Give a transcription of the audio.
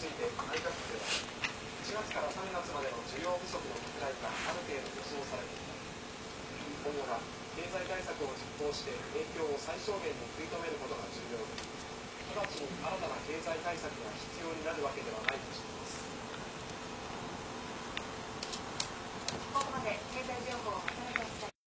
ついて内閣府では1月から3月までの需要不足の拡大がある程度予想されていた今後は経済対策を実行して影響を最小限に食い止めることが重要で直ちに新たな経済対策が必要になるわけではないとしていますここまで経済情報